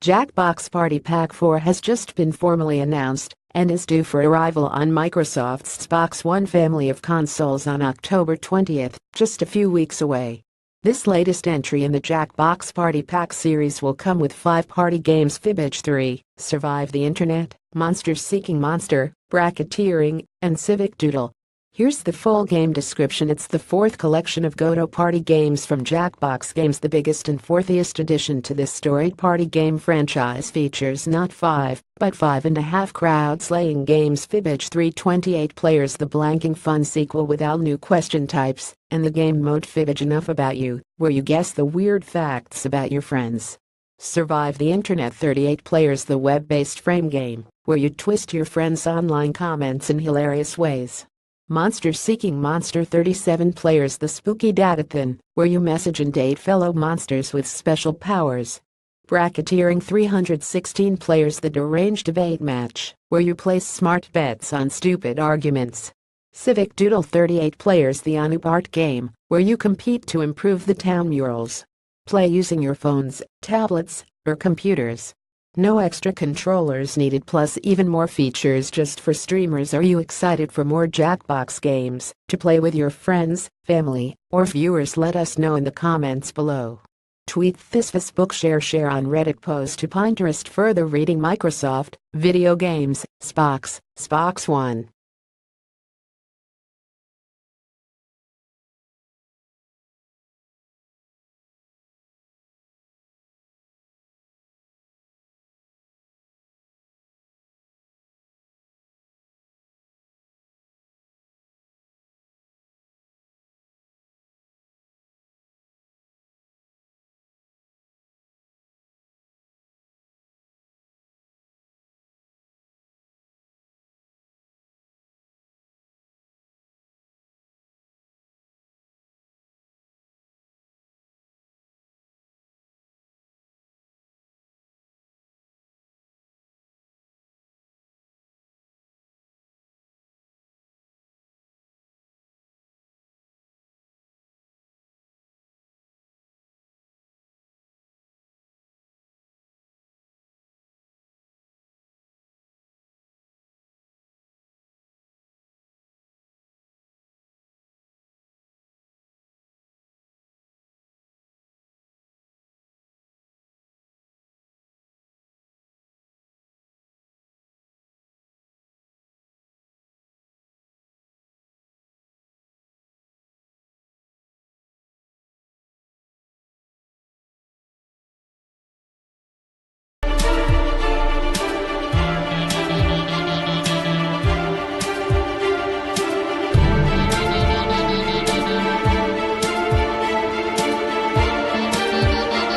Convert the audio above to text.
Jackbox Party Pack 4 has just been formally announced and is due for arrival on Microsoft's Xbox One family of consoles on October 20th, just a few weeks away. This latest entry in the Jackbox Party Pack series will come with five party games Fibbage 3, Survive the Internet, Monster Seeking Monster, Bracketeering, and Civic Doodle. Here's the full game description. It's the fourth collection of Goto Party games from Jackbox Games. The biggest and fourthiest addition to this storied party game franchise features not five, but five and a half crowd-slaying games. Fibbage 328 players the blanking fun sequel with all new question types, and the game mode Fibbage Enough About You, where you guess the weird facts about your friends. Survive the Internet 38 players the web-based frame game, where you twist your friends' online comments in hilarious ways. Monster Seeking Monster 37 players the spooky datathon, where you message and date fellow monsters with special powers. Bracketeering 316 players the deranged debate match, where you place smart bets on stupid arguments. Civic Doodle 38 players the Anubart game, where you compete to improve the town murals. Play using your phones, tablets, or computers. No extra controllers needed plus even more features just for streamers. Are you excited for more Jackbox games to play with your friends, family, or viewers? Let us know in the comments below. Tweet this Facebook share share on Reddit post to Pinterest further reading Microsoft, video games, Xbox, Xbox One.